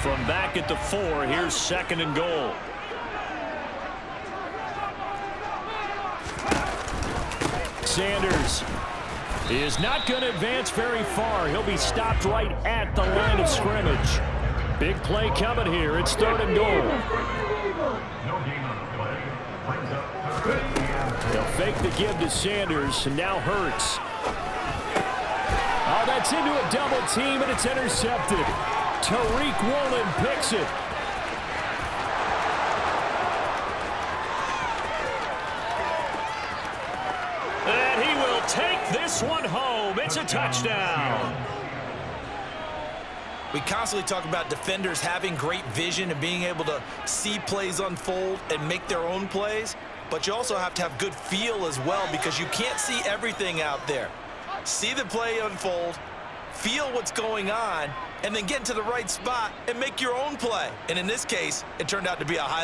From back at the four, here's second and goal. Sanders is not going to advance very far. He'll be stopped right at the line of scrimmage. Big play coming here. It's third and goal. They'll fake the give to Sanders, and now Hurts. Oh, that's into a double team, and it's intercepted. Tariq Woolen picks it. And he will take this one home. It's a touchdown. We constantly talk about defenders having great vision and being able to see plays unfold and make their own plays, but you also have to have good feel as well because you can't see everything out there. See the play unfold, what's going on, and then get to the right spot and make your own play. And in this case, it turned out to be a high